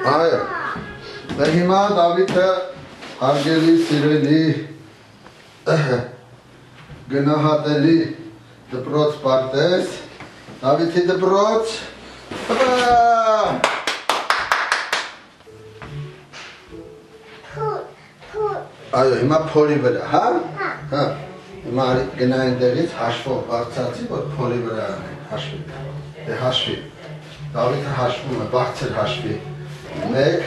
Այո։ Դե հիմա Դավիթը հարգելի սիրելի գնահատելի դպրոց պարտես Դավիթի դպրոց Այո, հիմա փորի վրա, հա? Հա։ Հիմա արի գնային տեղից հաշվով բարձացի, որ փորի վրա հաշվի։ Դե հաշվի։ Դավիթը հաշվում է, բարձր հաշվի։ 1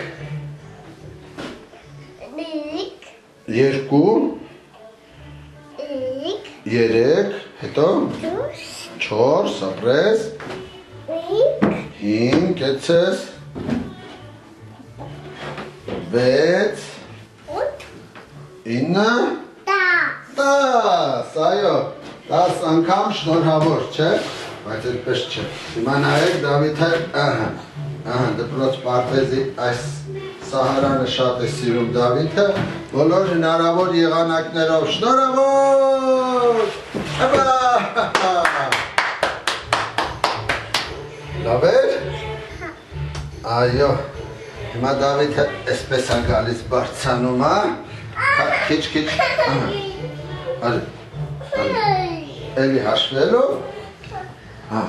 2 3 հետո 4 ապրես 5 կեցես 6 9 10 այո 10 անգամ շնորհավոր չէ բայց այդպես չէ հիմա նայեք Դավիթը ահա ահա դպրոց պարտեզի այս Սահարանը շատ է սիրում Դավիթը, բոլոր հնարավոր եղանակներով շնորհավոր։ Հապա։ Լավ է։ Այո։ Հիմա Դավիթը այսպես է գալիս բարձանում, հա։ Քիչ քիչ։ Արի։ Էլի հաշվելով։ Հա։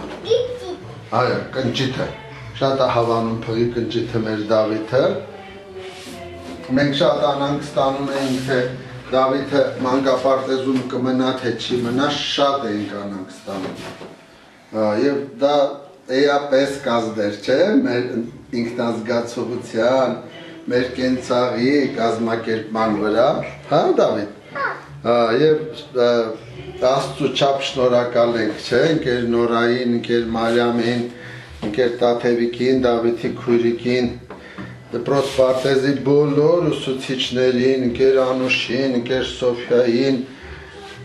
Այո, կնճիթը։ Շատ է հավանում փղի կնճիթը մեր Դավիթը մենք շատ անանք ստանում էինք, թե Դավիթը մանկապարտեզում կմնա, թե չի մնա, շատ էինք անանք ստանում։ Եվ դա էապես կազդեր, չէ, մեր ինքնազգացողության, մեր կենցաղի կազմակերպման վրա, հա Դավիթ։ Եվ Աստծո չափ շնորհակալ ենք, չէ, ընկեր Նորային, ընկեր Մարիամին, ընկեր Տաթևիկին, Դավիթի քույրիկին, դպրոց պարտեզի բոլոր ուսուցիչներին, ընկեր Անուշին, ընկեր Սոֆիային,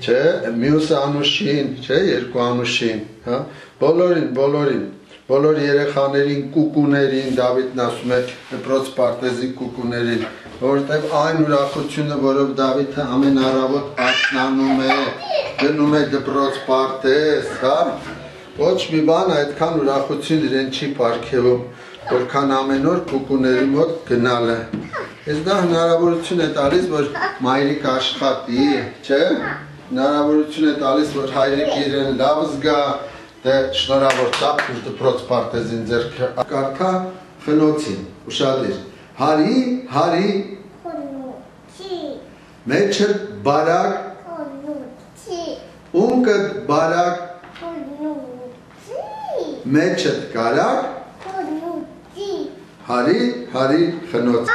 չէ, մյուս Անուշին, չէ, երկու Անուշին, հա, բոլորին, բոլորին, բոլոր երեխաներին, կուկուներին, Դավիթն ասում է դպրոց պարտեզի կուկուներին, որովհետև այն ուրախությունը, որով Դավիթը ամեն առավոտ արթնանում է, գնում է դպրոց պարտեզ, հա, ոչ մի բան այդքան ուրախություն իրեն չի ապարգևում որքան ամեն օր կուկուների մոտ գնալը։ Ես դա հնարավորություն է տալիս, որ մայրիկ աշխատի, չէ՞։ Հնարավորություն է տալիս, որ հայրիկ իրեն լավ զգա, դե շնորհավոր ծափ ու դպրոց պարտեզին ձեռքը կարդա խնոցին, ուշադիր։ Հարի, հարի մեջը բարակ ունկը բարակ մեջը կարակ Հարի, հարի խնոց։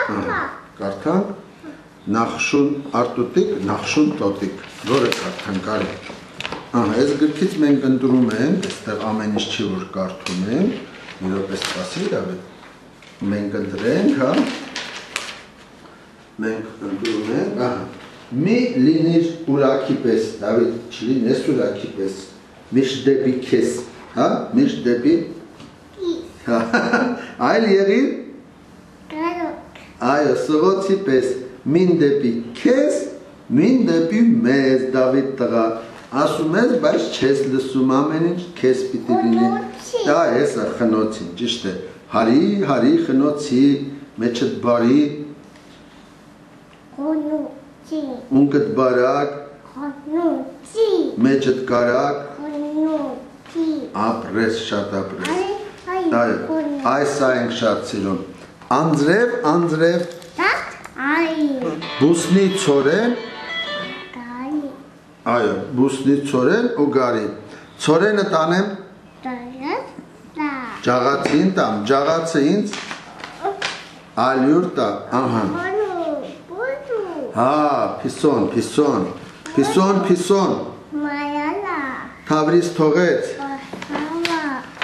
Կարդանք նախշուն արտուտիկ, նախշուն տոտիկ։ Որը կարդանք արի։ Ահա, այս գրքից մենք ընտրում ենք, այստեղ ամեն ինչ չի որ կարդում ենք, մի րոպե սպասի, Դավիթ։ Մենք ընտրենք, հա։ Մենք ընտրում ենք, ահա։ Մի լինիր ուրակի պես, Դավիթ, չլինես ուրակի պես։ Միշտ դեպի քեզ, հա, միշտ դեպի Այլ եղիր Այո, սղոցի պես մին դեպի քեզ, մին դեպի մեզ Դավիթ տղա։ Ասում ես, բայց չես լսում ամեն ինչ քեզ պիտի լինի։ Դա էս է խնոցին, ճիշտ է։ Հարի, հարի խնոցի, մեջդ բարի։ Խնոցի։ Ունկդ բարակ։ Խնոցի։ Մեջդ կարակ։ Խնոցի։ Ապրես, շատ ապրես։ Այ, այս է ենք շատ սիրում։ Անձրև, անձրև։ Այ։ Բուսնի Գարի։ Այո, բուսնի ցորեն ու գարի։ Ցորենը տանեմ։ Ջաղացին տամ, ջաղացը ինձ ալյուր տա, ահա։ Հա, փիսոն, փիսոն։ Փիսոն, փիսոն։ Մայալա։ Թավրիս թողեց։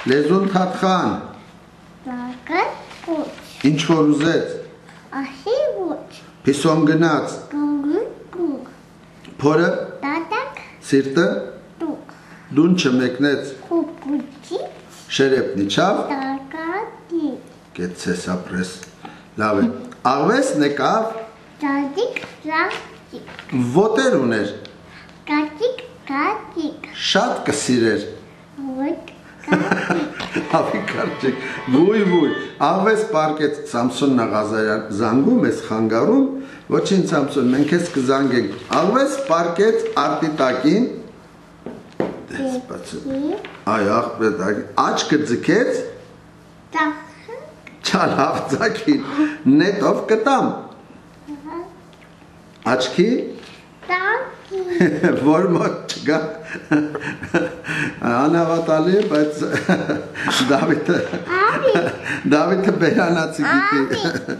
Լեզուն թաթխան։ Բակատ ոչ։ Ինչ որ ուզեց։ Ահի ոչ։ Փիսոն գնաց։ գուգ։ Փորը Տատակ սիրտը տուկ։ դունչը մեկնեց։ Կուկուչի Շերեփն իջավ, տակատի։ գեցես ապրես։ Լավ է։ Աղվես նկավ, Տատիկ տատիկ։ ոտեր ուներ, Կատիկ կատիկ։ շատ կսիրեր։ Ավի կարճիկ։ Ոյ ոյ։ Աղվես պարկեց Սամսոն Նաղազարյան զանգում ես խանգարում։ Ոչինչ Սամսոն, մենք ես կզանգենք։ Աղվես պարկեց արտիտակին։ Դեսպացը։ Այ աղբետակ։ Աչքը ձգեց, Տախը։ չալավ ձակին։ Նետով կտամ։ Աչքի որ մոտ չկա անավատալի է, բայց Դավիթը Ավի։ Դավիթը բերանացի գիտի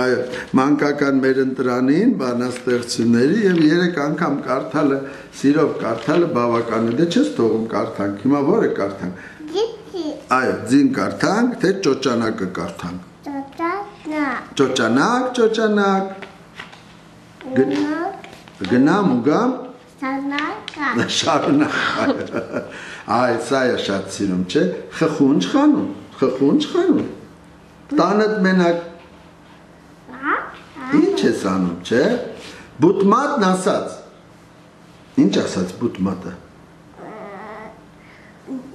այո մանկական մեր ընտրանին բանաստեղծությունների եւ երեք անգամ կարդալը սիրով կարդալը բավական է դե չես թողում կարդանք հիմա որը կարդանք այո ձին կարդանք թե ճոճանակը կարդանք ճոճանակ ճոճանակ Գնոկ։ գնամ ու գամ Սանակա։ Շարունակ։ Այ սա է շատ սիրում, չէ՞։ Խխունջ խանում, խխունջ խանում։ Տանդ մենակ ինչ ես անում, չէ՞։ Բուտմատն ասած։ Ինչ ասած բուտմատը։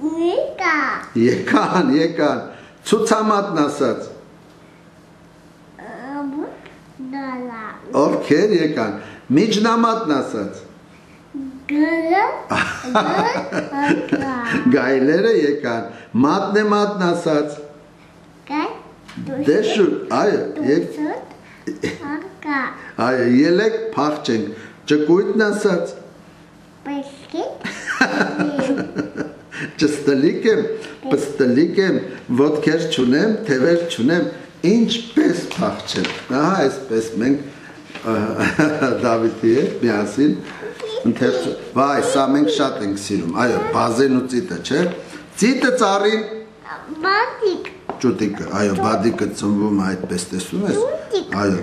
Նիկա։ Եկան, եկան։ Ցուցամատն ասած։ Ովքեր եկան։ Միջնամատն ասած։ Գայլերը եկան։ Մատնեմատն ասած։ Գայ։ Դեշու, այո, եկ Ակա։ այո, ելեք փախչենք։ Ճկույտն ասած։ Պեսկիտ։ Ճստլիկ եմ, պստլիկ եմ, ոտքեր չունեմ, թևեր չունեմ, ինչպես փախչեմ։ Ահա այսպես մենք Դավիթի հետ միասին ընթերց վայ, սա մենք շատ ենք սիրում։ Այո, բազեն ու ծիտը, չէ՞։ Ծիտը ծառին Բադիկ։ ճուտիկը, այո, բադիկը ծնվում այդպես տեսնում ես։ Այո,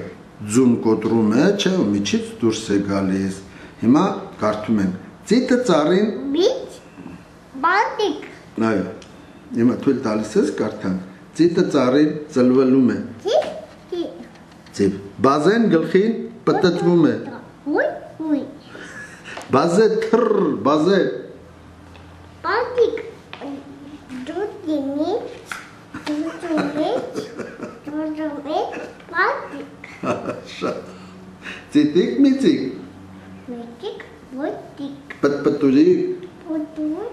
ձուն կոտրում է, չէ՞, ու միջից դուրս է գալիս։ Հիմա կարդում ենք։ Ծիտը ծառին Բիչ։ Բադիկ։ Այո։ Հիմա թույլ տալիս ես կարդան։ Ծիտը ծառին ծլվելում է։ Ճի։ Ծիվ։ Բազեն գլխին պտտվում է։ ուй։ Բազե թր, բազե։ Բադիկ։ Դուտինի։ Դուտինի։ Դուտինի։ Բադիկ։ Շատ։ Ծիտիկ միծիկ, Միտիկ։ Բուտիկ։ պտպտուրի, Բուտուր։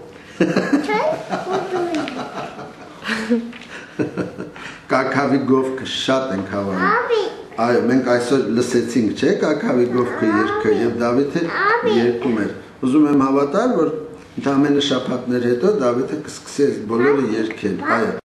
Չէ, բուտուր։ կակավի գովքը շատ ենք հավանում։ Ավի։ Այո, մենք այսօր լսեցինք, չէ՞, կակավի գովքը երգը եւ Դավիթը երգում էր։ Ուզում եմ հավատալ, որ ընդամենը շաբաթներ հետո Դավիթը կսկսի այս բոլորը երգել։ Այո։